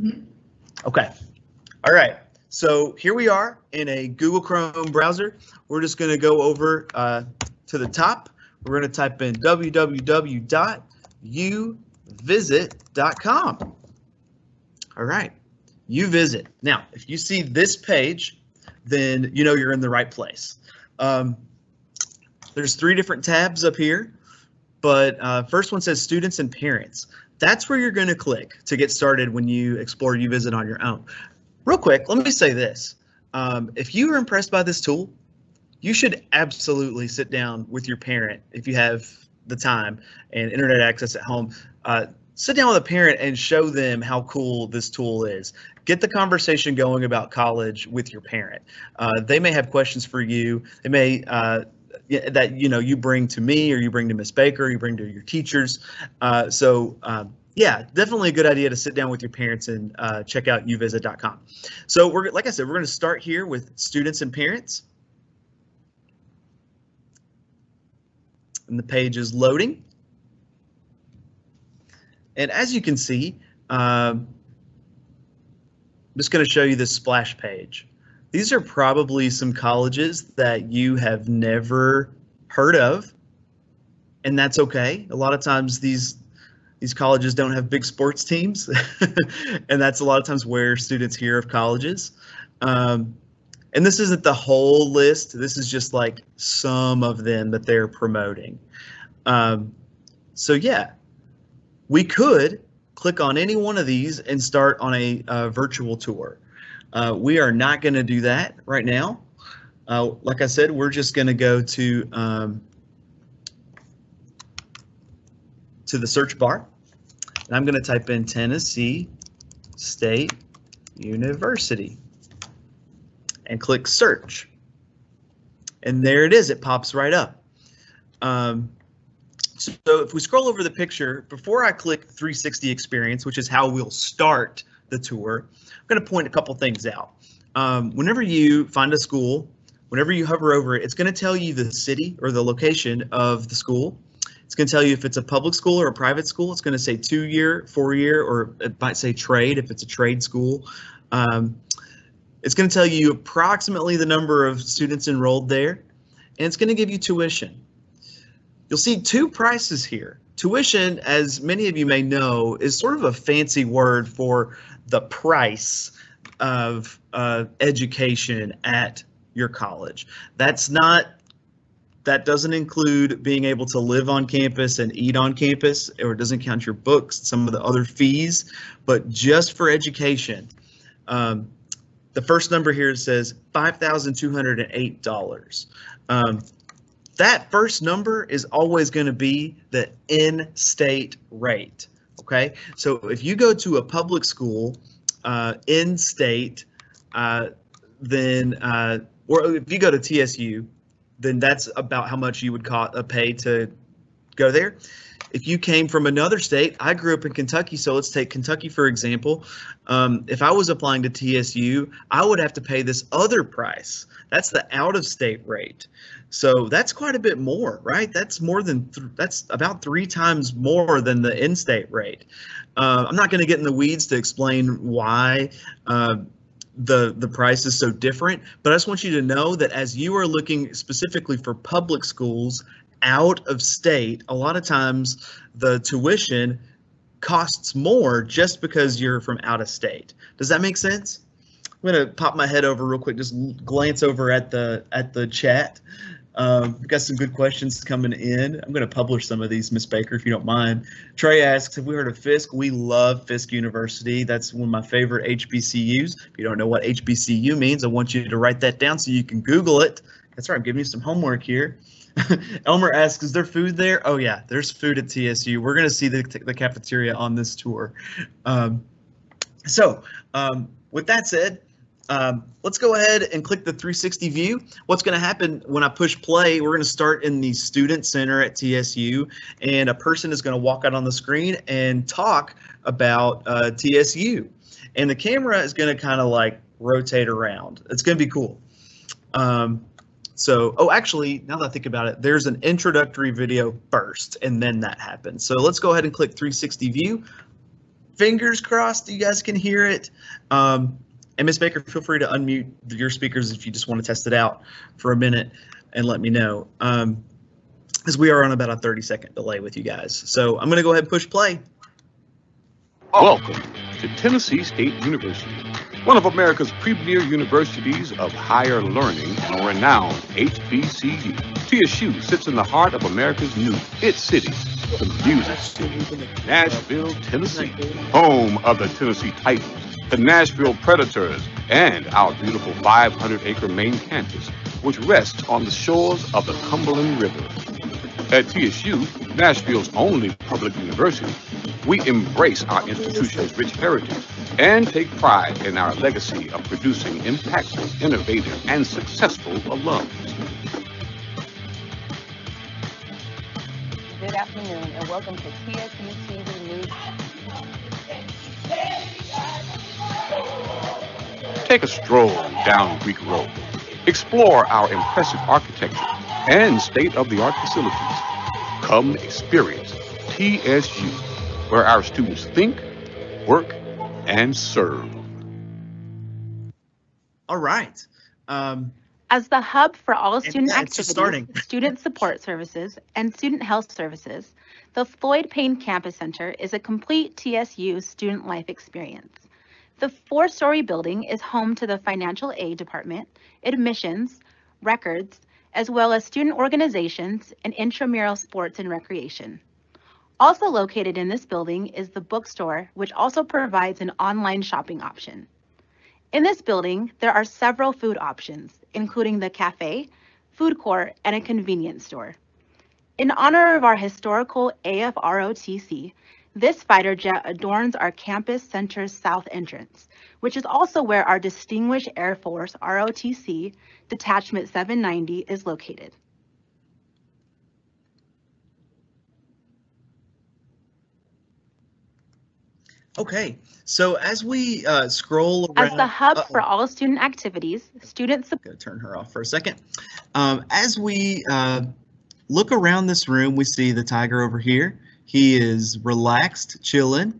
Mhm. Okay. All right. So here we are in a Google Chrome browser. We're just going to go over uh, to the top. We're going to type in www.youvisit.com. All right. YouVisit. Now, if you see this page, then you know you're in the right place. Um, there's three different tabs up here, but uh, first one says students and parents. That's where you're going to click to get started when you explore YouVisit on your own. Real quick, let me say this. Um, if you are impressed by this tool, you should absolutely sit down with your parent if you have the time and internet access at home. Uh, sit down with a parent and show them how cool this tool is. Get the conversation going about college with your parent. Uh, they may have questions for you. They may uh, that you know you bring to me or you bring to Miss Baker, you bring to your teachers. Uh, so um, yeah, definitely a good idea to sit down with your parents and uh, check out youvisit.com. So we're like I said, we're going to start here with students and parents. And the page is loading. And as you can see, um, I'm just going to show you this splash page. These are probably some colleges that you have never heard of, and that's okay. A lot of times these these colleges don't have big sports teams, and that's a lot of times where students hear of colleges. Um, and this isn't the whole list. This is just like some of them that they're promoting. Um, so yeah, we could click on any one of these and start on a uh, virtual tour. Uh, we are not going to do that right now. Uh, like I said, we're just going to go to um, to the search bar, and I'm going to type in Tennessee State University and click search. And there it is. It pops right up. Um, so if we scroll over the picture, before I click 360 experience, which is how we'll start the tour, I'm going to point a couple things out. Um, whenever you find a school, whenever you hover over it, it's going to tell you the city or the location of the school. It's going to tell you if it's a public school or a private school. It's going to say two year, four year, or it might say trade if it's a trade school. Um, it's going to tell you approximately the number of students enrolled there, and it's going to give you tuition. You'll see two prices here. Tuition, as many of you may know, is sort of a fancy word for the price of uh, education at your college. That's not that doesn't include being able to live on campus and eat on campus, or it doesn't count your books, some of the other fees, but just for education. Um, the first number here says $5,208. Um, that first number is always going to be the in-state rate. Okay, so if you go to a public school uh, in-state, uh, then uh, or if you go to TSU, then that's about how much you would cost, uh, pay to go there. If you came from another state, I grew up in Kentucky, so let's take Kentucky for example. Um, if I was applying to TSU, I would have to pay this other price. That's the out-of-state rate. So that's quite a bit more, right? That's more than th that's about three times more than the in-state rate. Uh, I'm not going to get in the weeds to explain why uh, the the price is so different, but I just want you to know that as you are looking specifically for public schools out of state, a lot of times the tuition costs more just because you're from out of state. Does that make sense? I'm gonna pop my head over real quick, just glance over at the at the chat. Um, we've got some good questions coming in. I'm going to publish some of these, Miss Baker, if you don't mind. Trey asks, have we heard of Fisk? We love Fisk University. That's one of my favorite HBCUs. If you don't know what HBCU means, I want you to write that down so you can Google it. That's right, I'm giving you some homework here. Elmer asks, is there food there? Oh yeah, there's food at TSU. We're going to see the, the cafeteria on this tour. Um, so um, with that said, um, let's go ahead and click the 360 view. What's going to happen when I push play, we're going to start in the student center at TSU and a person is going to walk out on the screen and talk about uh, TSU. And the camera is going to kind of like rotate around. It's going to be cool. Um, so, oh, actually, now that I think about it, there's an introductory video first and then that happens. So let's go ahead and click 360 view. fingers crossed you guys can hear it. Um, and Ms. Baker, feel free to unmute your speakers if you just want to test it out for a minute and let me know. Um, as we are on about a 30 second delay with you guys. So I'm going to go ahead and push play. Welcome to Tennessee State University, one of America's premier universities of higher learning and a renowned HBCU. TSU sits in the heart of America's new hit city, the music city, Nashville, Tennessee, home of the Tennessee Titans, the Nashville Predators, and our beautiful 500 acre main campus, which rests on the shores of the Cumberland River. At TSU, Nashville's only public university, we embrace our institution's rich heritage and take pride in our legacy of producing impactful, innovative, and successful alums. Good afternoon and welcome to TSU TV News. Take a stroll down Greek Road. Explore our impressive architecture and state-of-the-art facilities. Come experience TSU, where our students think, work, and serve. All right. Um, As the hub for all student yeah, starting. activities, student support services, and student health services, the Floyd Payne Campus Center is a complete TSU student life experience. The four-story building is home to the financial aid department, admissions, records, as well as student organizations and intramural sports and recreation. Also located in this building is the bookstore, which also provides an online shopping option. In this building, there are several food options, including the cafe, food court, and a convenience store. In honor of our historical AFROTC, this fighter jet adorns our campus center's south entrance, which is also where our Distinguished Air Force ROTC Detachment 790 is located. okay. So as we uh, scroll around, As the hub Uh-oh. for all student activities, student support Gonna turn her off for a second. Um, as we uh, look around this room, we see the tiger over here. He is relaxed, chilling.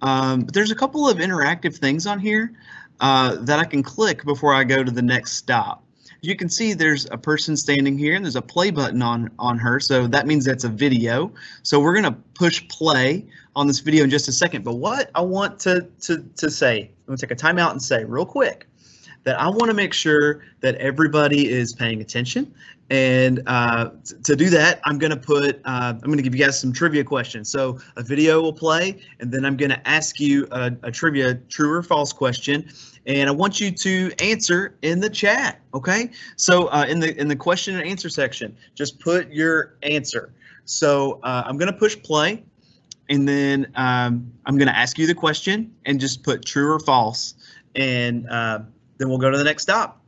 Um, but there's a couple of interactive things on here uh, that I can click before I go to the next stop. You can see there's a person standing here and there's a play button on on her. So that means that's a video. So we're gonna push play on this video in just a second. But what I want to to to say, I'm gonna take a timeout and say real quick that I want to make sure that everybody is paying attention. And uh, t- to do that, I'm going to put, uh, I'm going to give you guys some trivia questions. So a video will play, and then I'm going to ask you a, a trivia true or false question. And I want you to answer in the chat. Okay. So uh, in the in the question and answer section, just put your answer. So uh, I'm going to push play, and then um, I'm going to ask you the question, and just put true or false, and uh, then we'll go to the next stop.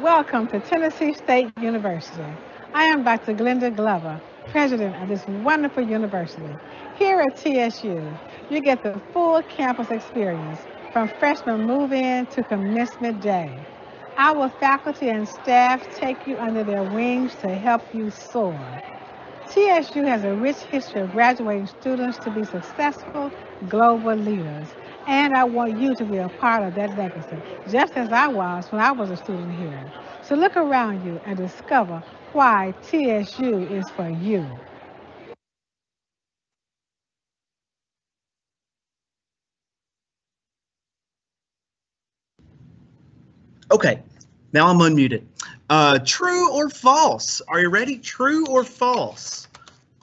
Welcome to Tennessee State University. I am Dr. Glenda Glover, president of this wonderful university. Here at TSU, you get the full campus experience from freshman move-in to commencement day. Our faculty and staff take you under their wings to help you soar. TSU has a rich history of graduating students to be successful global leaders. And I want you to be a part of that legacy, just as I was when I was a student here. So look around you and discover why TSU is for you. Okay, now I'm unmuted. Uh, true or false? Are you ready? True or false?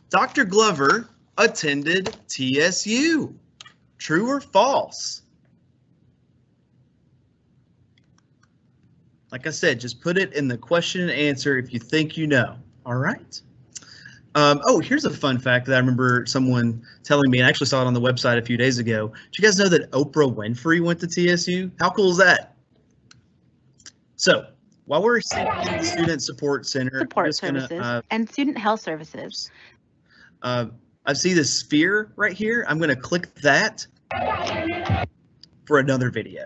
Dr. Glover attended TSU. True or false? Like I said, just put it in the question and answer if you think you know. All right. Um, oh, here's a fun fact that I remember someone telling me, and I actually saw it on the website a few days ago. Did you guys know that Oprah Winfrey went to TSU? How cool is that? So while we're seeing the Student Support Center, support just gonna, uh, and student health services. uh, I see the sphere right here. I'm going to click that for another video.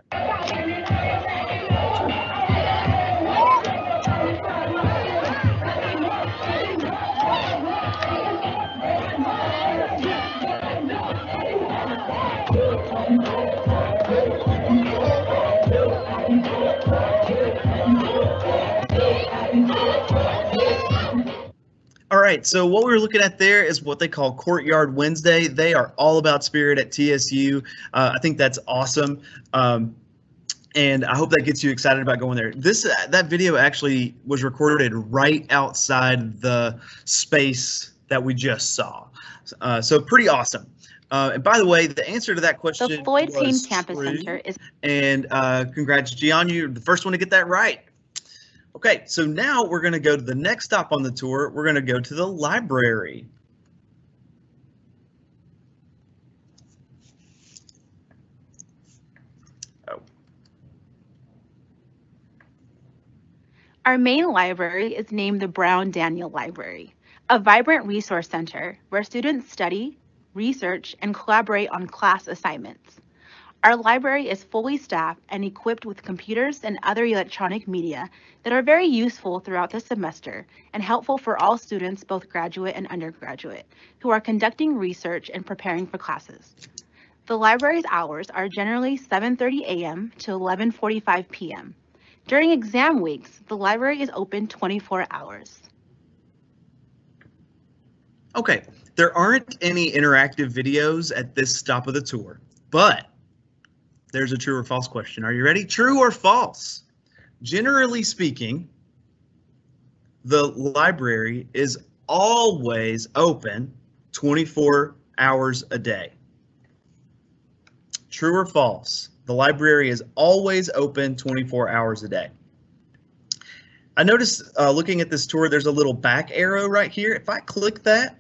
All right, so what we were looking at there is what they call Courtyard Wednesday. They are all about spirit at TSU. Uh, I think that's awesome. Um, and I hope that gets you excited about going there. This uh, that video actually was recorded right outside the space that we just saw. Uh, so pretty awesome. Uh, and by the way, the answer to that question The Floyd Payne Campus. Center is And uh, congrats, Gian, you're the first one to get that right. Okay, so now we're going to go to the next stop on the tour. We're going to go to the library. Oh, Our main library is named the Brown Daniel Library, a vibrant resource center where students study, research, and collaborate on class assignments. Our library is fully staffed and equipped with computers and other electronic media that are very useful throughout the semester and helpful for all students, both graduate and undergraduate, who are conducting research and preparing for classes. The library's hours are generally 7:30 a.m. to 11:45 p.m. During exam weeks, the library is open 24 hours. Okay, there aren't any interactive videos at this stop of the tour, but there's a true or false question. Are you ready? True or false? Generally speaking, the library is always open 24 hours a day. True or false? The library is always open 24 hours a day. I noticed uh, looking at this tour, there's a little back arrow right here. If I click that,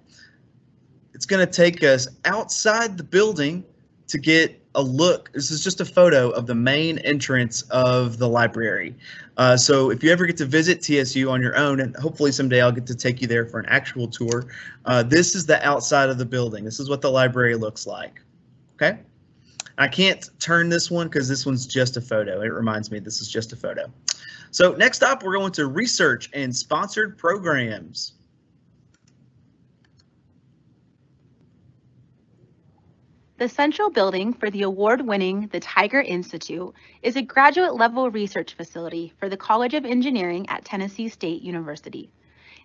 it's going to take us outside the building to get a look. This is just a photo of the main entrance of the library. Uh, so if you ever get to visit TSU on your own, and hopefully someday I'll get to take you there for an actual tour, uh, this is the outside of the building. This is what the library looks like. Okay. I can't turn this one because this one's just a photo. It reminds me this is just a photo. So next up, we're going to research and sponsored programs. The central building for the award-winning The Tiger Institute is a graduate-level research facility for the College of Engineering at Tennessee State University.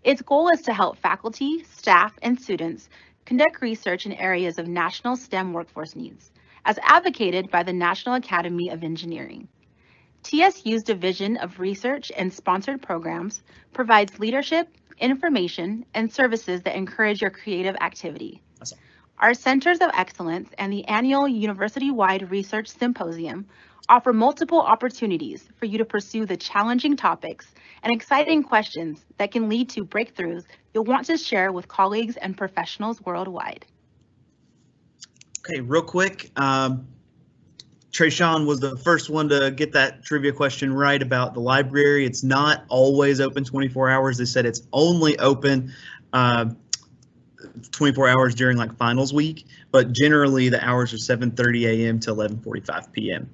Its goal is to help faculty, staff, and students conduct research in areas of national STEM workforce needs, as advocated by the National Academy of Engineering. TSU's Division of Research and Sponsored Programs provides leadership, information, and services that encourage your creative activity. Our Centers of Excellence and the annual university-wide research symposium offer multiple opportunities for you to pursue the challenging topics and exciting questions that can lead to breakthroughs you'll want to share with colleagues and professionals worldwide. Okay, real quick. Um, Trayshawn was the first one to get that trivia question right about the library. It's not always open 24 hours. They said it's only open uh, 24 hours during like finals week, but generally the hours are 7:30 a.m. to 11:45 p.m.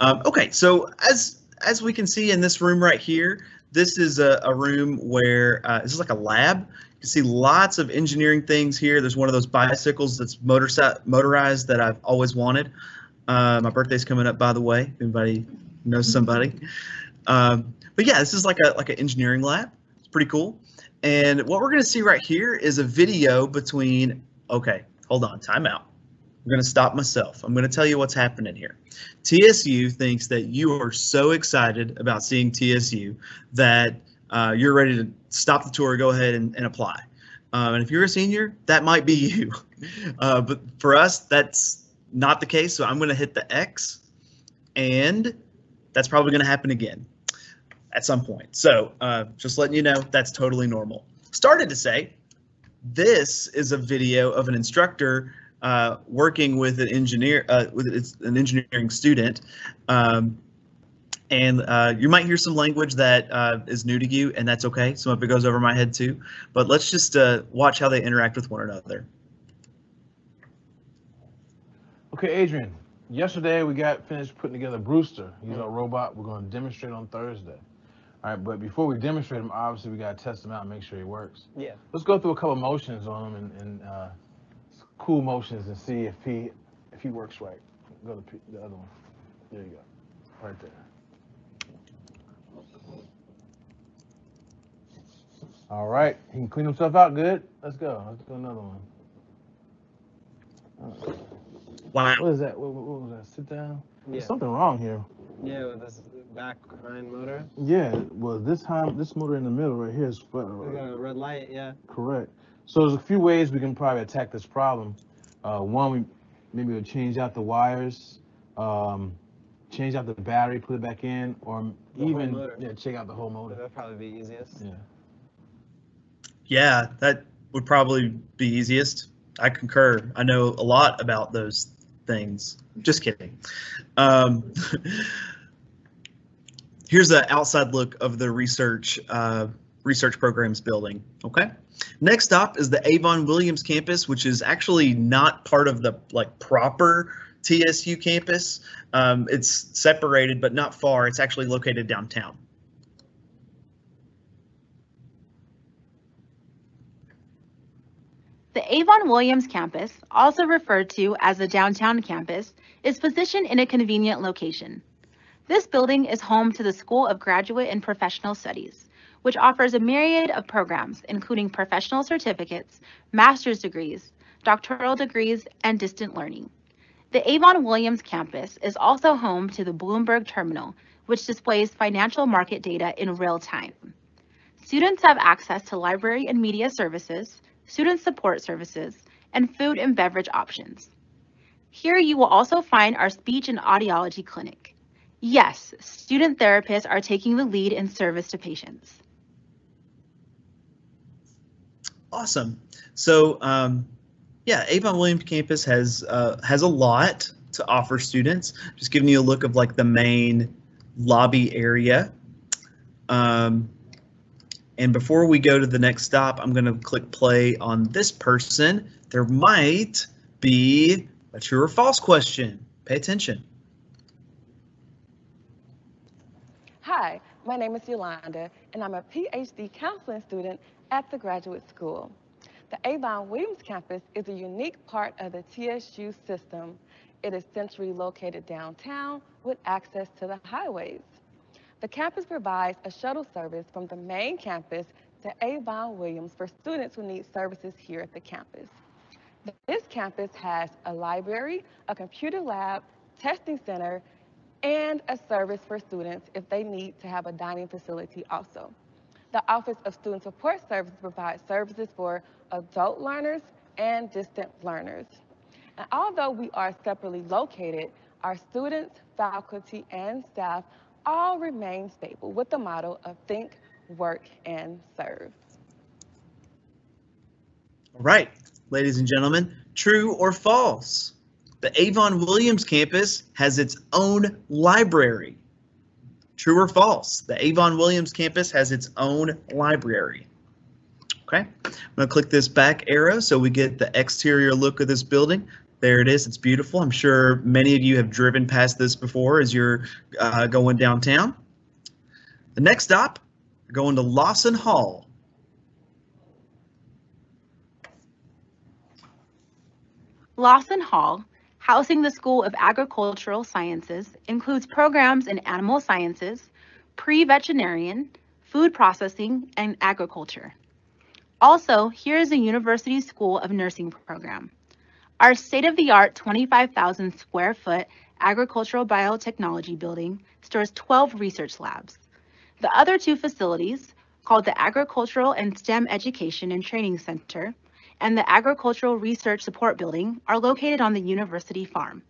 Um, okay, so as as we can see in this room right here, this is a, a room where uh, this is like a lab. You can see lots of engineering things here. There's one of those bicycles that's motor motorized that I've always wanted. Uh, my birthday's coming up, by the way. If anybody knows somebody. Um, but yeah, this is like a like an engineering lab. It's pretty cool. And what we're going to see right here is a video between. Okay, hold on, time out. I'm going to stop myself. I'm going to tell you what's happening here. TSU thinks that you are so excited about seeing TSU that uh, you're ready to stop the tour, go ahead and, and apply. Um, and if you're a senior, that might be you. Uh, but for us, that's not the case. So I'm going to hit the X, and that's probably going to happen again at some point. So uh, just letting you know, that's totally normal. Started to say, this is a video of an instructor uh, working with an engineer, uh, with an engineering student. Um, and uh, you might hear some language that uh, is new to you, and that's okay. Some of it goes over my head too. But let's just uh, watch how they interact with one another. Okay, Adrian. Yesterday we got finished putting together Brewster. He's our robot. We're going to demonstrate on Thursday. All right, but before we demonstrate him, obviously we got to test him out and make sure he works. Yeah. Let's go through a couple motions on him and, and uh, cool motions and see if he if he works right. Go to P, the other one. There you go. Right there. All right. He can clean himself out good. Let's go. Let's do another one. Uh, Wow. What is that? What, what, what was that? Sit down. Yeah, There's something wrong here. yeah, with this back hind motor. Yeah. Well, this time, this motor in the middle right here is flat. We got a red light, yeah. Correct. So there's a few ways we can probably attack this problem. Uh, one, we maybe we'll change out the wires, um, change out the battery, put it back in, or The even yeah, check out the whole motor. that'd probably be easiest. Yeah. Yeah, that would probably be easiest. I concur. I know a lot about those things. Just kidding. Um, here's an outside look of the research uh, research programs building. Okay. Next stop is the Avon Williams campus, which is actually not part of the like proper TSU campus. Um, it's separated, but not far. It's actually located downtown. The Avon Williams campus, also referred to as the downtown campus, is positioned in a convenient location. This building is home to the School of Graduate and Professional Studies, which offers a myriad of programs, including professional certificates, master's degrees, doctoral degrees, and distant learning. The Avon Williams campus is also home to the Bloomberg Terminal, which displays financial market data in real time. Students have access to library and media services, student support services, and food and beverage options. Here you will also find our speech and audiology clinic. Yes, student therapists are taking the lead in service to patients. Awesome. So, um, yeah, Avon Williams campus has uh, has a lot to offer students. Just giving you a look of like the main lobby area. Um, and before we go to the next stop, I'm going to click play on this person. There might be a true or false question. Pay attention. Hi, my name is Yolanda, and I'm a PhD counseling student at the graduate school. The Avon Williams campus is a unique part of the TSU system. It is centrally located downtown with access to the highways. The campus provides a shuttle service from the main campus to Avon Williams for students who need services here at the campus. This campus has a library, a computer lab, testing center, and a service for students if they need to have a dining facility also. The Office of Student Support Services provides services for adult learners and distant learners. And although we are separately located, our students, faculty, and staff all remain stable with the motto of think, work, and serve. All right, ladies and gentlemen, true or false? The Avon Williams campus has its own library. True or false? The Avon Williams campus has its own library. Okay, I'm to click this back arrow so we get the exterior look of this building. There it is. It's beautiful. I'm sure many of you have driven past this before as you're uh, going downtown. The next stop, going to Lawson Hall. Lawson Hall, housing the School of Agricultural Sciences, includes programs in animal sciences, pre-veterinarian, food processing, and agriculture. Also, here is a University School of Nursing program. Our state-of-the-art 25,000 square foot agricultural biotechnology building stores 12 research labs. The other two facilities, called the Agricultural and STEM Education and Training Center and the Agricultural Research Support Building, are located on the university farm.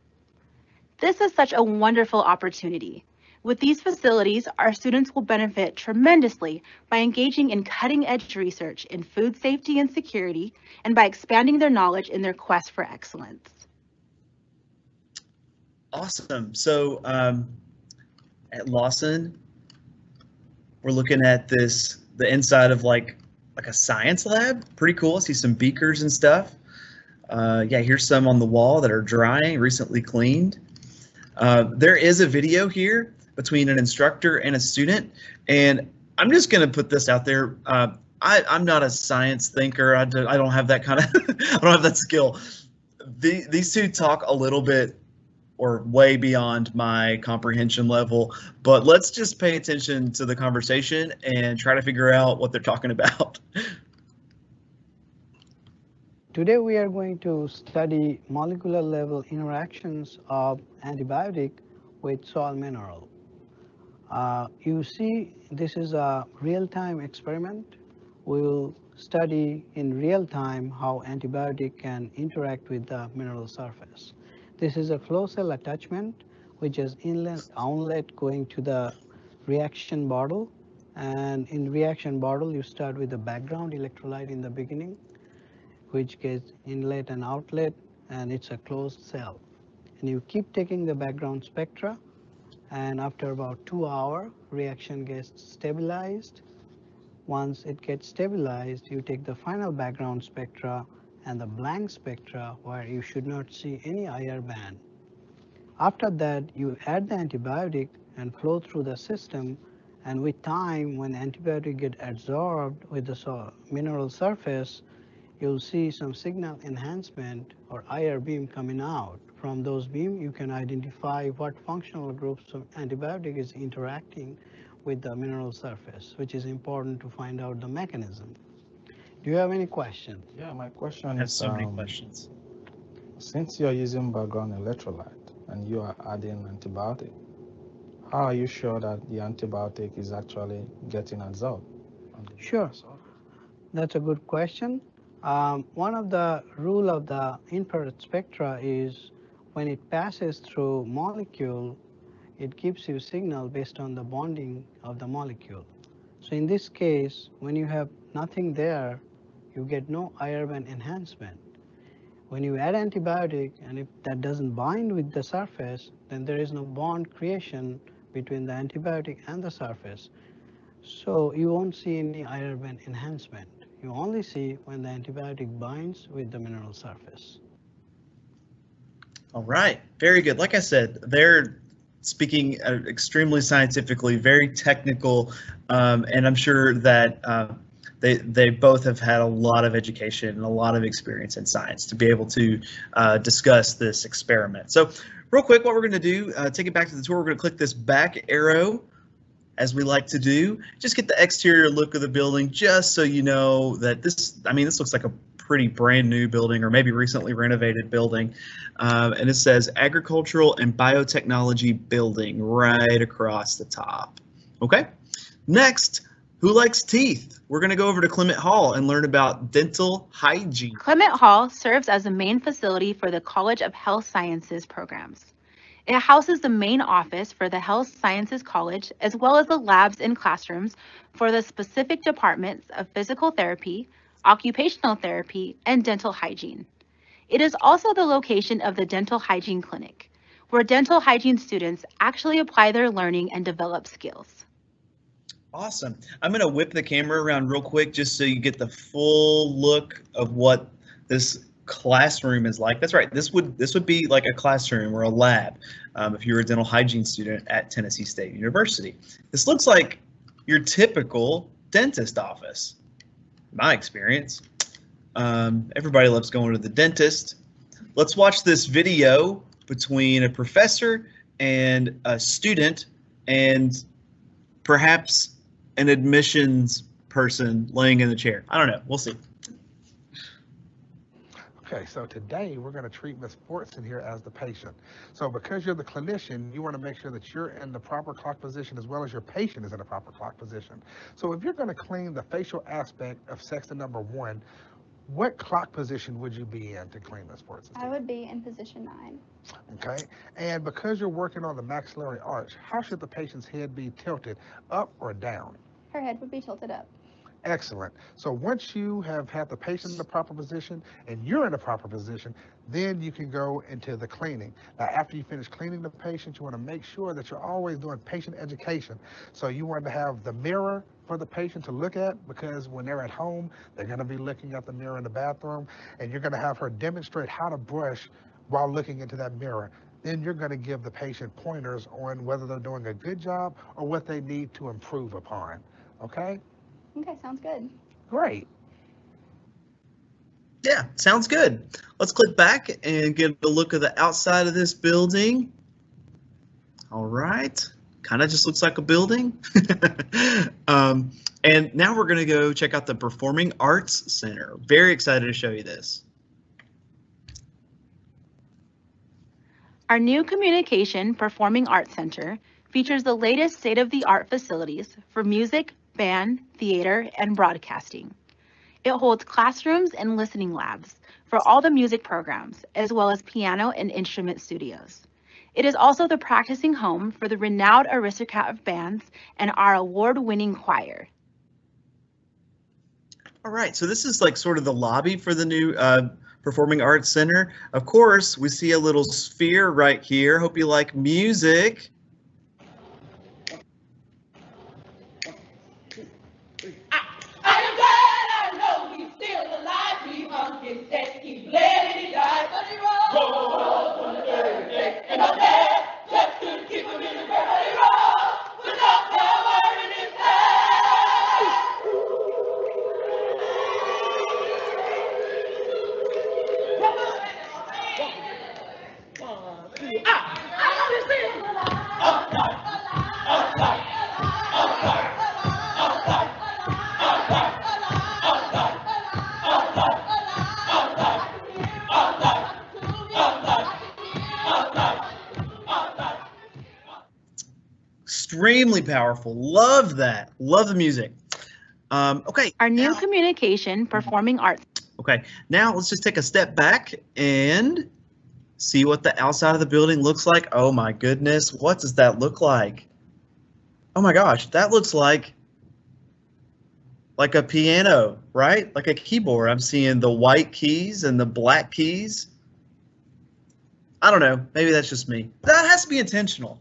This is such a wonderful opportunity. With these facilities, our students will benefit tremendously by engaging in cutting edge research in food safety and security and by expanding their knowledge in their quest for excellence. Awesome. So um, at Lawson, we're looking at this, the inside of like like a science lab. Pretty cool. I see some beakers and stuff. Uh, yeah, here's some on the wall that are drying, recently cleaned. Uh, there is a video here between an instructor and a student, and I'm just going to put this out there. Uh, I, I'm not a science thinker. I, do, I don't have that kind of, I don't have that skill. The, these two talk a little bit or way beyond my comprehension level. But let's just pay attention to the conversation and try to figure out what they're talking about. Today we are going to study molecular level interactions of antibiotic with soil mineral. Uh, you see this is a real-time experiment. We will study in real time how antibiotic can interact with the mineral surface. This is a flow cell attachment which is inlet outlet going to the reaction bottle and in reaction bottle you start with the background electrolyte in the beginning which gets inlet and outlet and it's a closed cell. And you keep taking the background spectra and after about two hour reaction gets stabilized. Once it gets stabilized, you take the final background spectra and the blank spectra where you should not see any IR band. After that, you add the antibiotic and flow through the system and with time when antibiotic get absorbed with the mineral surface, you'll see some signal enhancement or IR beam coming out. From those beam, you can identify what functional groups of antibiotic is interacting with the mineral surface, which is important to find out the mechanism. Do you have any questions? Yeah, my question I have is, so many um, questions. since you're using background electrolyte and you are adding antibiotic, how are you sure that the antibiotic is actually getting absorbed? Sure. soil? That's a good question. Um, one of the rule of the infrared spectra is when it passes through molecule, it gives you signal based on the bonding of the molecule. So in this case, when you have nothing there, you get no IR enhancement. When you add antibiotic and if that doesn't bind with the surface, then there is no bond creation between the antibiotic and the surface. So you won't see any IR enhancement. You only see when the antibiotic binds with the mineral surface. All right, very good. Like I said, they're speaking uh, extremely scientifically, very technical, um, and I'm sure that uh, they they both have had a lot of education and a lot of experience in science to be able to uh, discuss this experiment. So, real quick, what we're going to do, uh, take it back to the tour. We're going to click this back arrow as we like to do. Just get the exterior look of the building, just so you know that this, I mean, this looks like a pretty brand new building or maybe recently renovated building. Um, and it says agricultural and biotechnology building right across the top. Okay. Next, who likes teeth? We're going to go over to Clement Hall and learn about dental hygiene. Clement Hall serves as the main facility for the College of Health Sciences programs. It houses the main office for the Health Sciences College, as well as the labs and classrooms for the specific departments of physical therapy, occupational therapy, and dental hygiene. It is also the location of the Dental Hygiene Clinic, where dental hygiene students actually apply their learning and develop skills. Awesome. I'm going to whip the camera around real quick just so you get the full look of what this classroom is like. That's right. This would this would be like a classroom or a lab um, if you were a dental hygiene student at Tennessee State University. This looks like your typical dentist office. My experience. Um, everybody loves going to the dentist. Let's watch this video between a professor and a student and perhaps an admissions person laying in the chair. I don't know. We'll see. Okay, so today we're going to treat Ms. Fortson here as the patient. So because you're the clinician, you want to make sure that you're in the proper clock position as well as your patient is in the proper clock position. So if you're going to clean the facial aspect of section number one, what clock position would you be in to clean Ms. Fortson's I would be in position nine. Okay, and because you're working on the maxillary arch, how should the patient's head be tilted, up or down? Her head would be tilted up. Excellent. So once you have had the patient in the proper position and you're in the proper position, then you can go into the cleaning. Now, after you finish cleaning the patient, you want to make sure that you're always doing patient education. So you want to have the mirror for the patient to look at because when they're at home, they're going to be looking at the mirror in the bathroom and you're going to have her demonstrate how to brush while looking into that mirror. Then you're going to give the patient pointers on whether they're doing a good job or what they need to improve upon. Okay? Okay, sounds good. Great. Yeah, sounds good. Let's click back and get a look at the outside of this building. All right, kind of just looks like a building. um, and now we're going to go check out the Performing Arts Center. Very excited to show you this. Our new Communication Performing Arts Center features the latest state-of-the-art facilities for music, band, theater, and broadcasting. It holds classrooms and listening labs for all the music programs, as well as piano and instrument studios. It is also the practicing home for the renowned aristocrat of bands and our award-winning choir. All right, so this is like sort of the lobby for the new uh, Performing Arts Center. Of course, we see a little sphere right here. Hope you like music. Extremely powerful. Love that. Love the music. Um, okay. Our new Communication Performing Arts Okay, now let's just take a step back and see what the outside of the building looks like. Oh my goodness, what does that look like? Oh my gosh, that looks like like a piano, right? Like a keyboard. I'm seeing the white keys and the black keys. I don't know, maybe that's just me. That has to be intentional.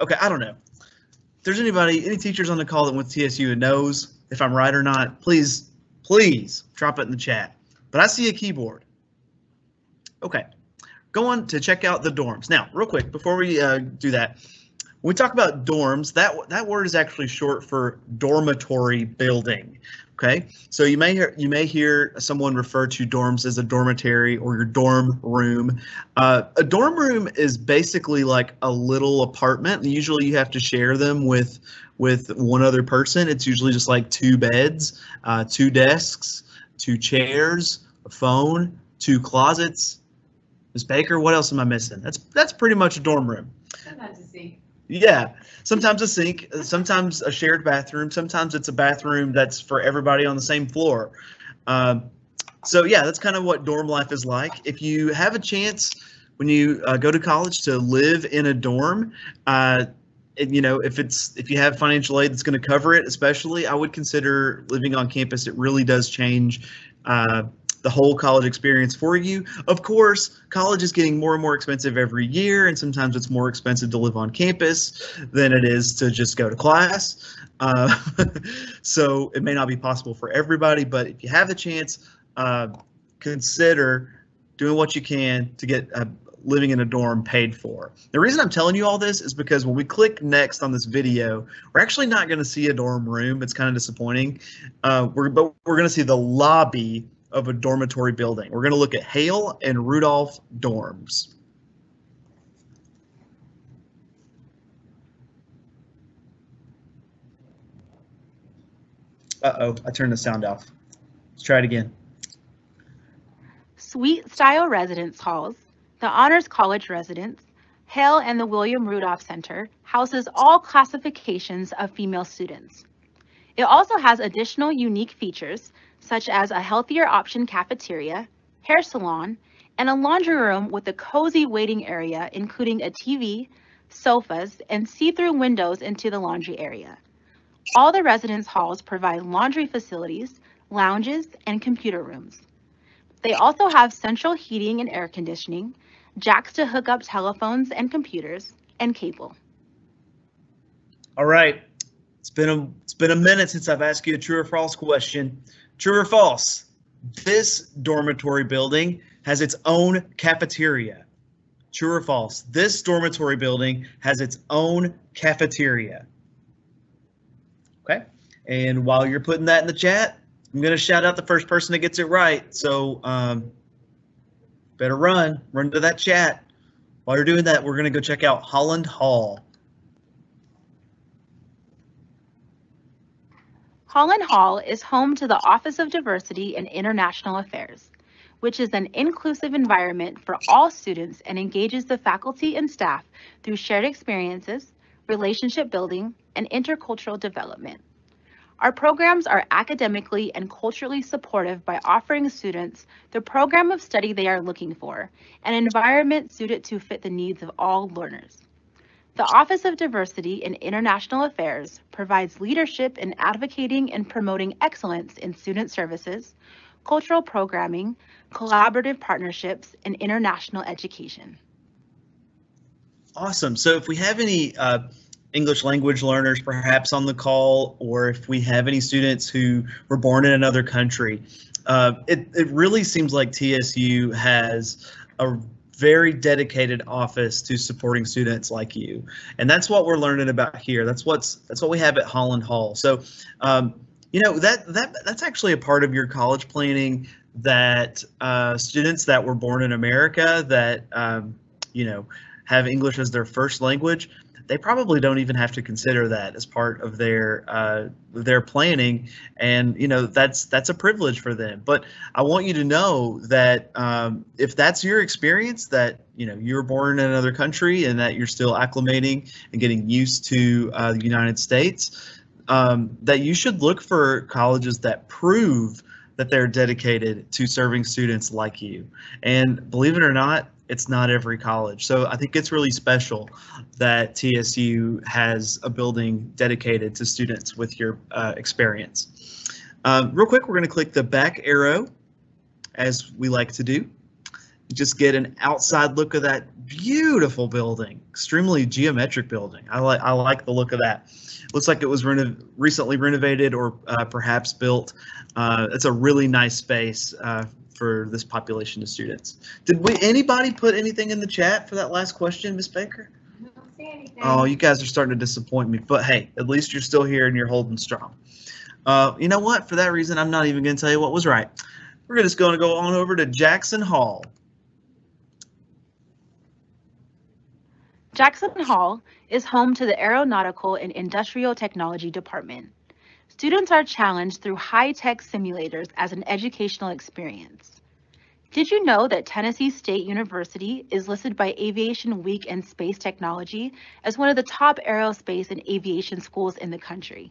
Okay, I don't know. If there's anybody, any teachers on the call that went to TSU and knows if I'm right or not, please please drop it in the chat. But I see a keyboard. Okay, go on to check out the dorms. Now, real quick, before we uh, do that, when we talk about dorms, that, that word is actually short for dormitory building. Okay, so you may hear you may hear someone refer to dorms as a dormitory or your dorm room. Uh, a dorm room is basically like a little apartment. Usually, you have to share them with with one other person. It's usually just like two beds, uh, two desks, two chairs, a phone, two closets. Ms. Baker, what else am I missing? That's that's pretty much a dorm room. Yeah, sometimes a sink, sometimes a shared bathroom, sometimes it's a bathroom that's for everybody on the same floor. Um, so yeah, that's kind of what dorm life is like. If you have a chance when you uh, go to college to live in a dorm, uh, and, you know if it's if you have financial aid that's going to cover it, especially, I would consider living on campus. It really does change. Uh, the whole college experience for you. Of course, college is getting more and more expensive every year, and sometimes it's more expensive to live on campus than it is to just go to class. Uh, so it may not be possible for everybody, but if you have the chance, uh, consider doing what you can to get uh, living in a dorm paid for. The reason I'm telling you all this is because when we click next on this video, we're actually not going to see a dorm room. It's kind of disappointing. Uh, we're, but we're going to see the lobby of a dormitory building. We're going to look at Hale and Rudolph dorms. Uh-oh, I turned the sound off. Let's try it again. Suite style residence halls, the Honors College residence, Hale and the Wilma Rudolph Center houses all classifications of female students. It also has additional unique features such as a healthier option cafeteria, hair salon, and a laundry room with a cozy waiting area including a TV, sofas, and see-through windows into the laundry area. All the residence halls provide laundry facilities, lounges, and computer rooms. They also have central heating and air conditioning, jacks to hook up telephones and computers, and cable. All right, it's been a it's been a minute since I've asked you a true or false question. True or false? This dormitory building has its own cafeteria. True or false? This dormitory building has its own cafeteria. Okay, and while you're putting that in the chat, I'm gonna shout out the first person that gets it right. So um, better run, run to that chat. While you're doing that, we're gonna go check out Holland Hall. Holland Hall is home to the Office of Diversity and International Affairs, which is an inclusive environment for all students and engages the faculty and staff through shared experiences, relationship building, and intercultural development. Our programs are academically and culturally supportive by offering students the program of study they are looking for, an environment suited to fit the needs of all learners. The Office of Diversity and International Affairs provides leadership in advocating and promoting excellence in student services, cultural programming, collaborative partnerships, and international education. Awesome. So if we have any uh, English language learners perhaps on the call, or if we have any students who were born in another country, uh, it, it really seems like TSU has a very dedicated office to supporting students like you. And that's what we're learning about here. That's what's that's what we have at holland hall. So um, you know that that that's actually a part of your college planning that uh, students that were born in america that um, you know have english as their first language they probably don't even have to consider that as part of their uh, their planning, and you know that's that's a privilege for them. But I want you to know that um, if that's your experience, that you know you were born in another country and that you're still acclimating and getting used to uh, the United States, um, that you should look for colleges that prove that they're dedicated to serving students like you. And believe it or not, it's not every college. So I think it's really special that TSU has a building dedicated to students with your uh, experience. Um, real quick, we're going to click the back arrow as we like to do. Just get an outside look of that beautiful building, extremely geometric building. I like I like the look of that. Looks like it was reno recently renovated or uh, perhaps built. Uh, it's a really nice space uh, for this population of students. Did we anybody put anything in the chat for that last question, Miss Baker? Oh, you guys are starting to disappoint me, but hey, at least you're still here and you're holding strong. Uh, you know what? For that reason, I'm not even going to tell you what was right. We're just going to go on over to Jackson Hall. Jackson Hall is home to the Aeronautical and Industrial Technology Department. Students are challenged through high-tech simulators as an educational experience. Did you know that Tennessee State University is listed by Aviation Week and Space Technology as one of the top aerospace and aviation schools in the country?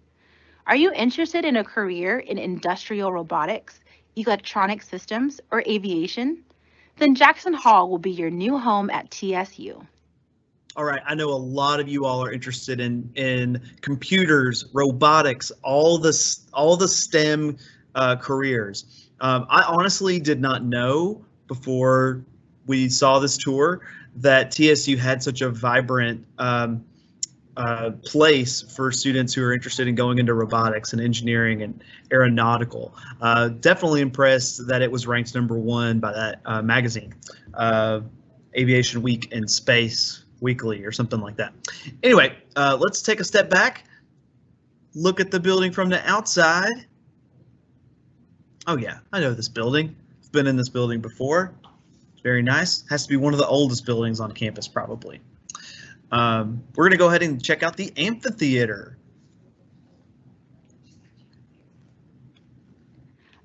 Are you interested in a career in industrial robotics, electronic systems, or aviation? Then Jackson Hall will be your new home at TSU. All right, I know a lot of you all are interested in in computers, robotics, all the all the STEM uh, careers. Um, I honestly did not know before we saw this tour that TSU had such a vibrant um, uh, place for students who are interested in going into robotics and engineering and aeronautical. Uh, definitely impressed that it was ranked number one by that uh, magazine, uh, Aviation Week in Space weekly or something like that. Anyway, uh, let's take a step back, look at the building from the outside. Oh yeah, I know this building. I've been in this building before. Very nice. Has to be one of the oldest buildings on campus, probably. Um, we're gonna go ahead and check out the amphitheater.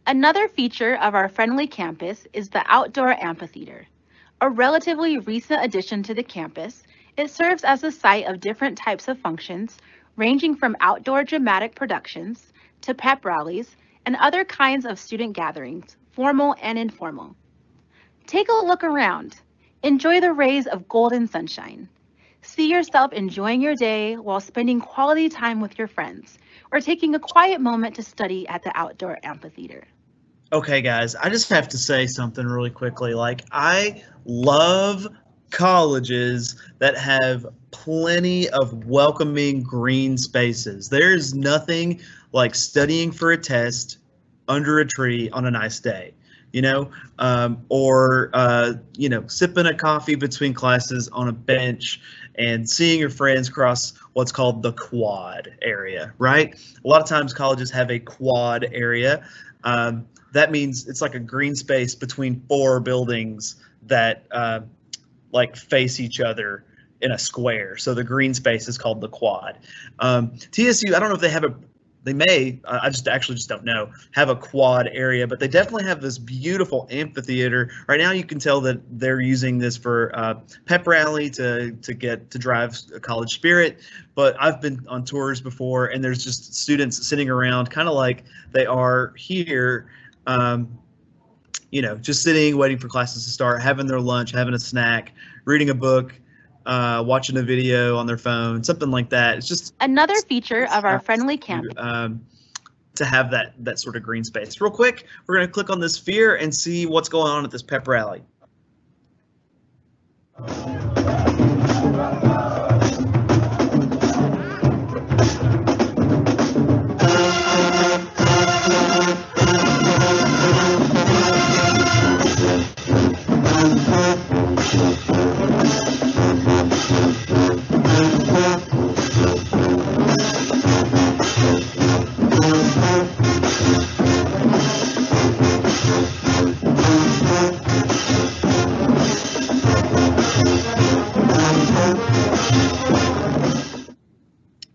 Another feature of our friendly campus is the outdoor amphitheater. A relatively recent addition to the campus, it serves as a site of different types of functions, ranging from outdoor dramatic productions to pep rallies and other kinds of student gatherings, formal and informal. Take a look around. Enjoy the rays of golden sunshine. See yourself enjoying your day while spending quality time with your friends or taking a quiet moment to study at the outdoor amphitheater. Okay, guys, I just have to say something really quickly. Like, I love colleges that have plenty of welcoming green spaces. There's nothing like studying for a test under a tree on a nice day, you know, um, or, uh, you know, sipping a coffee between classes on a bench and seeing your friends cross what's called the quad area, right? A lot of times colleges have a quad area Um, that means it's like a green space between four buildings that uh, like face each other in a square. So the green space is called the quad. Um, TSU, I don't know if they have a, they may, I just actually just don't know, have a quad area, but they definitely have this beautiful amphitheater. Right now you can tell that they're using this for uh, pep rally to, to get to drive a college spirit. But I've been on tours before and there's just students sitting around kind of like they are here. Um, you know, just sitting, waiting for classes to start, having their lunch, having a snack, reading a book, uh, watching a video on their phone, something like that. It's just Another feature of our friendly campus um, to have that that sort of green space. Real quick, we're going to click on this sphere and see what's going on at this pep rally.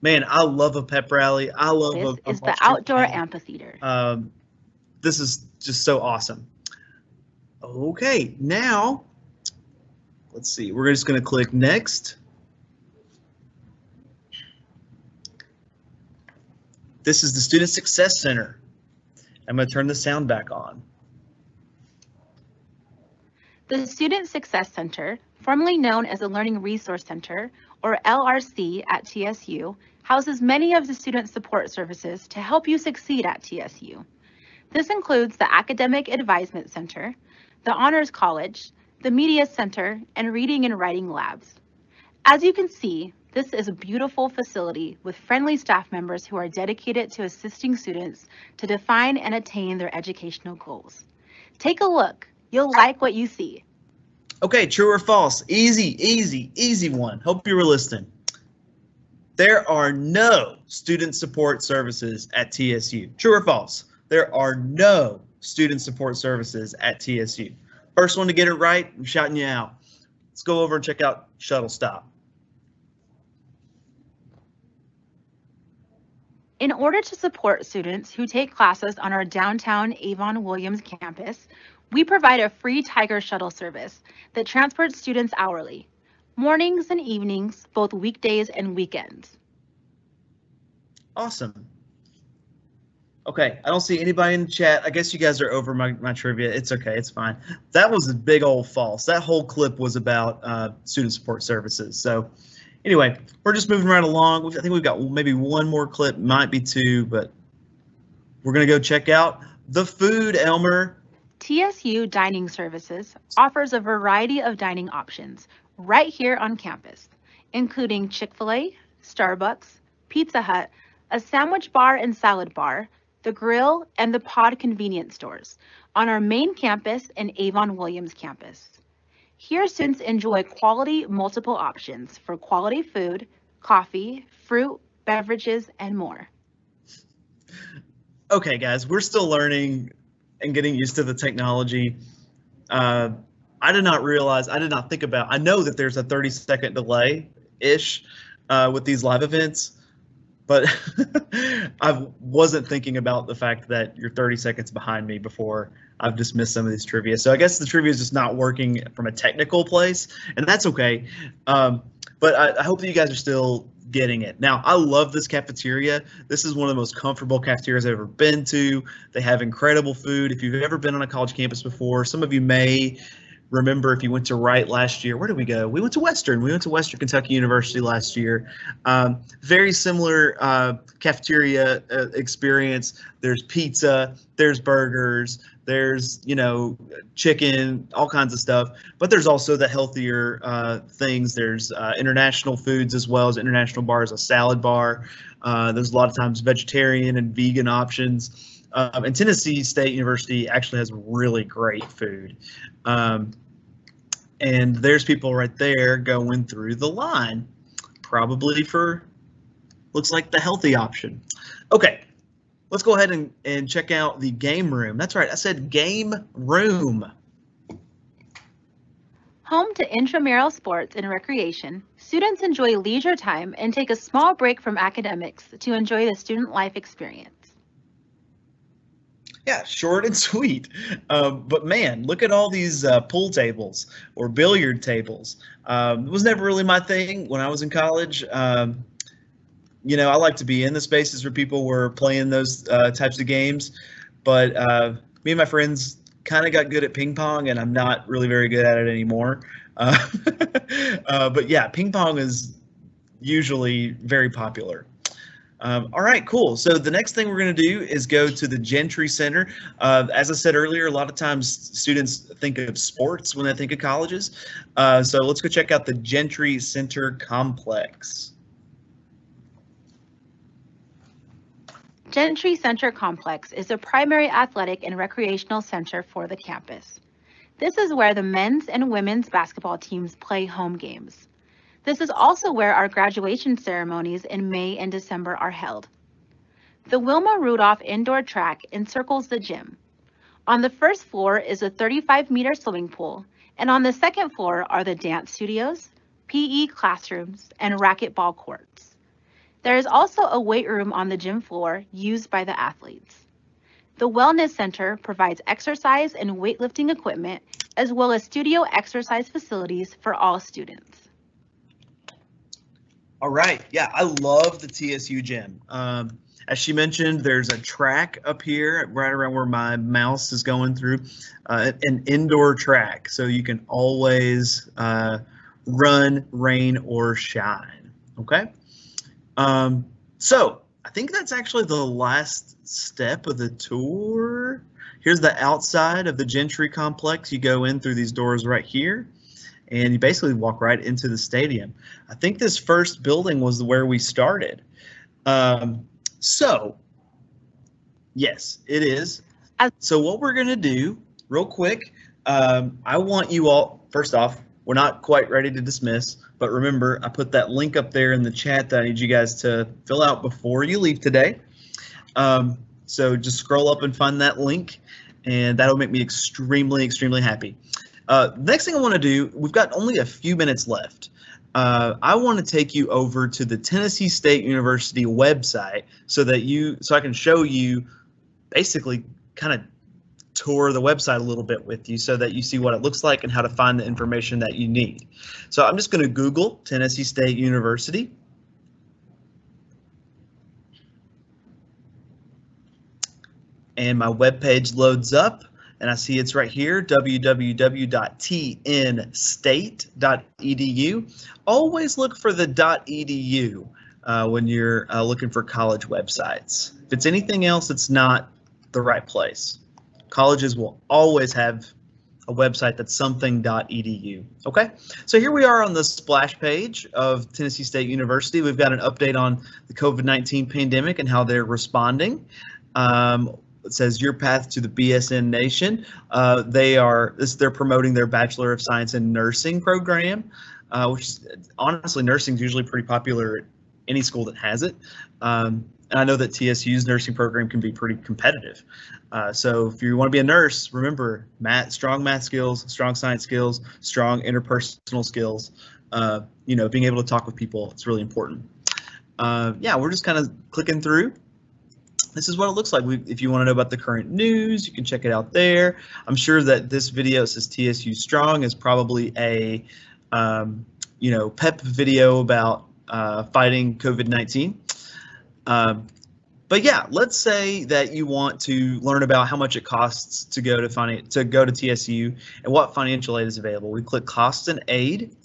Man, I love a pep rally. I love a, a is the outdoor band. amphitheater. Um, this is just so awesome. Okay, now let's see. We're just going to click next. This is the Student Success Center. I'm going to turn the sound back on. The Student Success Center, formerly known as the Learning Resource Center, or LRC at TSU, houses many of the student support services to help you succeed at TSU. This includes the Academic Advisement Center, the Honors College, the Media Center, and Reading and Writing Labs. As you can see, this is a beautiful facility with friendly staff members who are dedicated to assisting students to define and attain their educational goals. Take a look. You'll like what you see. Okay, true or false? Easy, easy, easy one. Hope you were listening. There are no student support services at TSU. True or false? There are no student support services at TSU. First one to get it right, I'm shouting you out. Let's go over and check out Shuttle Stop. In order to support students who take classes on our downtown Avon Williams campus, we provide a free Tiger Shuttle service that transports students hourly, mornings and evenings, both weekdays and weekends. Awesome. Okay, I don't see anybody in the chat. I guess you guys are over my, my trivia. It's okay, it's fine. That was a big old false. That whole clip was about uh, student support services. So anyway, we're just moving right along. I think we've got maybe one more clip, might be two, but we're gonna go check out the food, Elmer. TSU Dining Services offers a variety of dining options right here on campus, including Chick-fil-A, Starbucks, Pizza Hut, a sandwich bar and salad bar, the grill, and the pod convenience stores on our main campus and Avon Williams campus. Here, students enjoy quality multiple options for quality food, coffee, fruit, beverages, and more. Okay, guys, we're still learning and getting used to the technology. Uh, I did not realize, I did not think about, I know that there's a 30 second delay ish uh, with these live events, but I wasn't thinking about the fact that you're 30 seconds behind me before I've just missed some of these trivia. So I guess the trivia is just not working from a technical place, and that's okay. Um, but I, I hope that you guys are still getting it. Now, I love this cafeteria. This is one of the most comfortable cafeterias I've ever been to. They have incredible food. If you've ever been on a college campus before, some of you may remember if you went to Wright last year. Where did we go? We went to Western. We went to Western Kentucky University last year. Um, very similar uh, cafeteria uh, experience. There's pizza, there's burgers, there's you know chicken, all kinds of stuff. But there's also the healthier uh, things. There's uh, international foods as well as international bars, a salad bar. Uh, there's a lot of times vegetarian and vegan options. Um, and Tennessee State University actually has really great food. Um, and there's people right there going through the line, probably for looks like the healthy option. Okay, let's go ahead and, and check out the game room. That's right, I said game room. Home to intramural sports and recreation, students enjoy leisure time and take a small break from academics to enjoy the student life experience. Yeah, short and sweet. Um, but man, look at all these uh, pool tables or billiard tables. Um, it was never really my thing when I was in college. Um, you know, I like to be in the spaces where people were playing those uh, types of games. But uh, me and my friends kind of got good at ping pong, and I'm not really very good at it anymore. Uh, but yeah, ping pong is usually very popular. Um, all right, cool. So the next thing we're going to do is go to the Gentry Center. Uh, as I said earlier, a lot of times students think of sports when they think of colleges. Uh, so let's go check out the Gentry Center complex. Gentry Center Complex is a primary athletic and recreational center for the campus. This is where the men's and women's basketball teams play home games. This is also where our graduation ceremonies in May and December are held. The Wilma Rudolph indoor track encircles the gym. On the first floor is a 35 meter swimming pool, and on the second floor are the dance studios, PE classrooms, and racquetball courts. There is also a weight room on the gym floor used by the athletes. The Wellness Center provides exercise and weightlifting equipment, as well as studio exercise facilities for all students. All right. Yeah, I love the TSU gym. Um, as she mentioned, there's a track up here right around where my mouse is going through, uh, an indoor track. So you can always uh, run, rain, or shine. Okay. Um, so I think that's actually the last step of the tour. Here's the outside of the Gentry complex. You go in through these doors right here and you basically walk right into the stadium. I think this first building was where we started. Um, so, yes, it is. So what we're gonna do, real quick, um, I want you all. First off, we're not quite ready to dismiss, but remember, I put that link up there in the chat that I need you guys to fill out before you leave today. Um, so just scroll up and find that link, and that'll make me extremely, extremely happy. Uh, next thing I want to do, we've got only a few minutes left. Uh, I want to take you over to the Tennessee State University website so that you, so I can show you, basically, kind of tour the website a little bit with you so that you see what it looks like and how to find the information that you need. So I'm just going to Google Tennessee State University. And my web page loads up and I see it's right here, www.tnstate.edu. Always look for the .edu uh, when you're uh, looking for college websites. If it's anything else, it's not the right place. Colleges will always have a website that's something.edu. Okay, so here we are on the splash page of Tennessee State University. We've got an update on the COVID-19 pandemic and how they're responding. Um, it says your path to the BSN Nation. Uh, they are this they're promoting their Bachelor of Science in Nursing program, uh, which honestly nursing is usually pretty popular at any school that has it. Um, and I know that TSU's nursing program can be pretty competitive. Uh, so if you want to be a nurse, remember math, strong math skills, strong science skills, strong interpersonal skills. Uh, you know, being able to talk with people, it's really important. Uh, yeah, we're just kind of clicking through this is what it looks like. We, if you want to know about the current news, you can check it out there. I'm sure that this video says TSU Strong is probably a, um, you know, PEP video about uh, fighting COVID-19. Um, but yeah, let's say that you want to learn about how much it costs to go to to go to TSU and what financial aid is available. We click cost and aid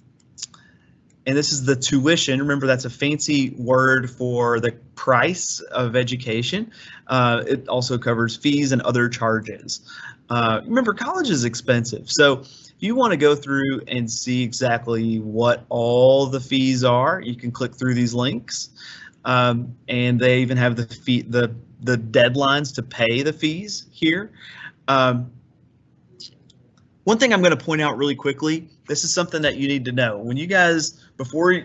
and this is the tuition. Remember, that's a fancy word for the price of education. Uh, it also covers fees and other charges. Uh, remember, college is expensive. So you want to go through and see exactly what all the fees are, you can click through these links. Um, and they even have the fee, the the deadlines to pay the fees here. Um, one thing I'm going to point out really quickly, this is something that you need to know. When you guys, before,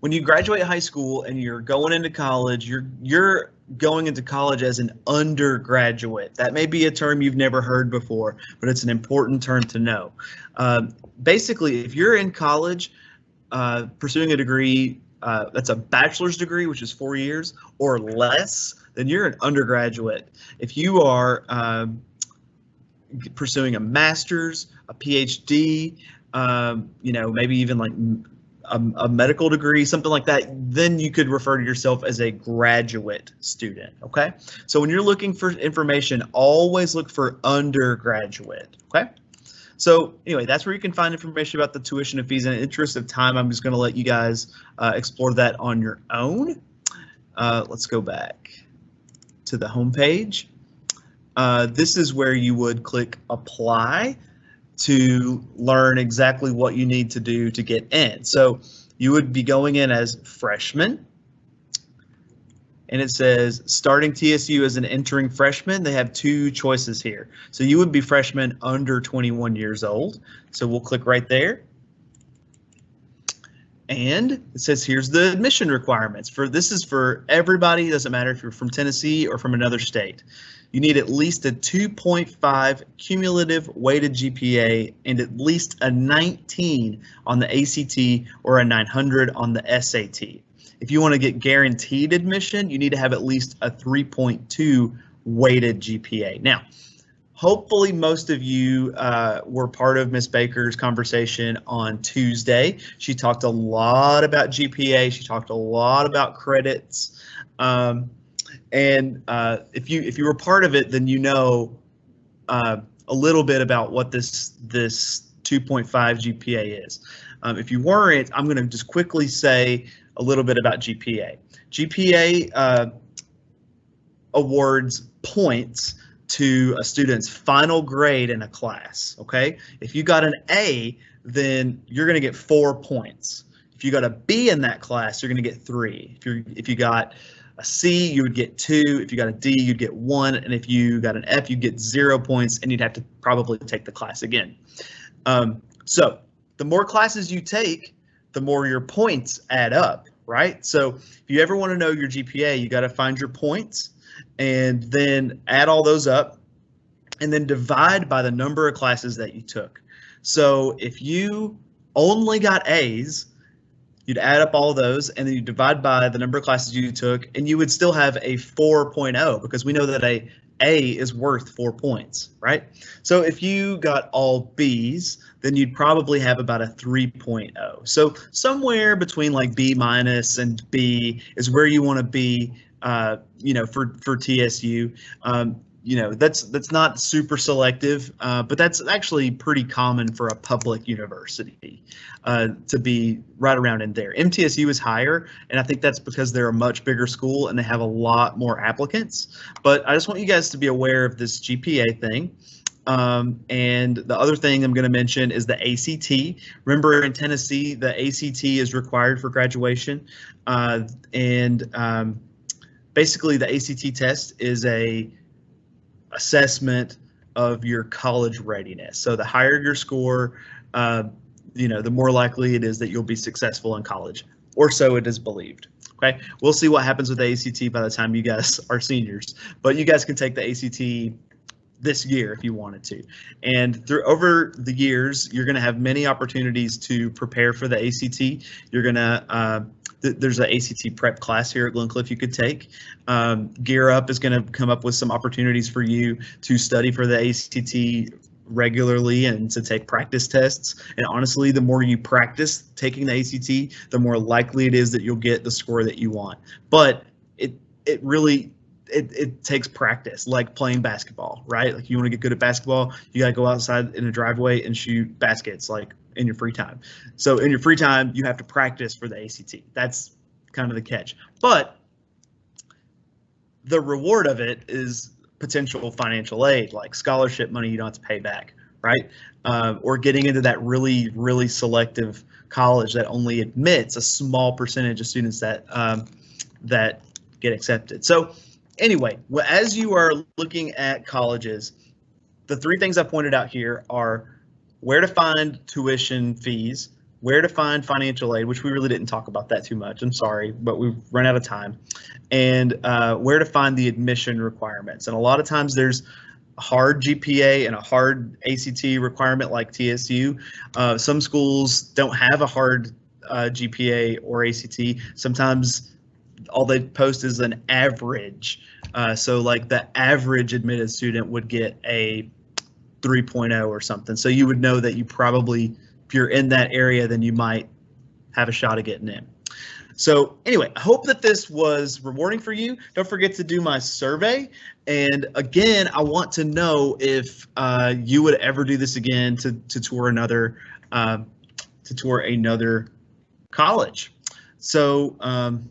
when you graduate high school and you're going into college, you're, you're going into college as an undergraduate. That may be a term you've never heard before, but it's an important term to know. Um, basically, if you're in college uh, pursuing a degree uh, that's a bachelor's degree, which is four years or less, then you're an undergraduate. If you are um, pursuing a master's, a PhD, um, you know, maybe even like a, a, medical degree, something like that, then you could refer to yourself as a graduate student. Okay. So when you're looking for information, always look for undergraduate. Okay. So anyway, that's where you can find information about the tuition and fees. In the interest of time, I'm just going to let you guys uh, explore that on your own. Uh, let's go back to the home page. Uh, this is where you would click apply to learn exactly what you need to do to get in. So you would be going in as freshman. And it says starting TSU as an entering freshman, they have two choices here. So you would be freshman under 21 years old. So we'll click right there. And it says here's the admission requirements for this is for everybody. Doesn't matter if you're from Tennessee or from another state. You need at least a 2.5 cumulative weighted GPA and at least a 19 on the ACT or a 900 on the SAT. If you want to get guaranteed admission, you need to have at least a 3.2 weighted GPA. Now, hopefully most of you uh, were part of Miss Baker's conversation on Tuesday. She talked a lot about GPA. She talked a lot about credits. Um, and uh, if you if you were part of it, then you know uh, a little bit about what this this 2.5 GPA is. Um, if you weren't, I'm going to just quickly say a little bit about GPA. GPA uh, awards points to a student's final grade in a class. Okay, if you got an A, then you're going to get four points. If you got a B in that class, you're going to get three. If you if you got a C, you would get two. If you got a D, you'd get one. And if you got an F, you'd get zero points, and you'd have to probably take the class again. Um, so the more classes you take, the more your points add up, right? So if you ever want to know your GPA, you got to find your points and then add all those up and then divide by the number of classes that you took. So if you only got A's, you'd add up all those and then you divide by the number of classes you took and you would still have a 4.0 because we know that a A is worth four points, right? So if you got all B's, then you'd probably have about a 3.0. So somewhere between like B minus and B is where you want to be uh, you know, for for TSU. Um, you know, that's that's not super selective, uh, but that's actually pretty common for a public university uh, to be right around in there. MTSU is higher, and I think that's because they're a much bigger school and they have a lot more applicants. But I just want you guys to be aware of this GPA thing. Um, and the other thing I'm going to mention is the ACT. Remember, in Tennessee, the ACT is required for graduation, uh, and um, basically the ACT test is a assessment of your college readiness. So the higher your score, uh, you know, the more likely it is that you'll be successful in college, or so it is believed. Okay, we'll see what happens with the ACT by the time you guys are seniors, but you guys can take the ACT this year if you wanted to. And through over the years, you're going to have many opportunities to prepare for the ACT. You're going to uh, th- there's an ACT prep class here at Glencliff you could take. Um, Gear Up is going to come up with some opportunities for you to study for the ACT regularly and to take practice tests. And honestly, the more you practice taking the ACT, the more likely it is that you'll get the score that you want. But it it really it, it takes practice, like playing basketball, right? Like you want to get good at basketball, you got to go outside in a driveway and shoot baskets. Like in your free time. So in your free time, you have to practice for the ACT. That's kind of the catch. But the reward of it is potential financial aid, like scholarship money you don't have to pay back, right? Uh, or getting into that really, really selective college that only admits a small percentage of students that um, that get accepted. So anyway, as you are looking at colleges, the three things I pointed out here are where to find tuition fees, where to find financial aid, which we really didn't talk about that too much. I'm sorry, but we've run out of time. And uh, where to find the admission requirements. And a lot of times there's a hard GPA and a hard ACT requirement like TSU. Uh, some schools don't have a hard uh, GPA or ACT. Sometimes all they post is an average. Uh, so like the average admitted student would get a 3.0 or something. So you would know that you probably, if you're in that area, then you might have a shot at getting in. So anyway, I hope that this was rewarding for you. Don't forget to do my survey. And again, I want to know if uh, you would ever do this again to, to tour another uh, to tour another college. So um,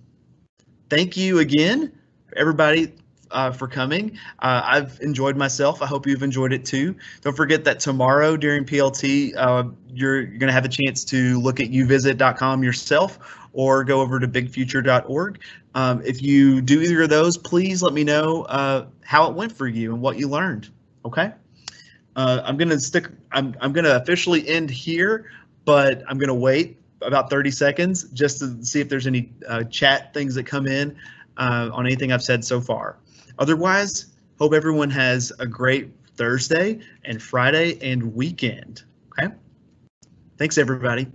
thank you again, everybody, uh, for coming. Uh, I've enjoyed myself. I hope you've enjoyed it too. Don't forget that tomorrow during PLT, uh, you're, going to have a chance to look at youvisit.com yourself or go over to bigfuture.org. Um, if you do either of those, please let me know uh, how it went for you and what you learned. Okay. Uh, I'm going to stick, I'm, I'm going to officially end here, but I'm going to wait about 30 seconds just to see if there's any uh, chat things that come in uh, on anything I've said so far. Otherwise, hope everyone has a great Thursday and Friday and weekend. Okay. Thanks, everybody.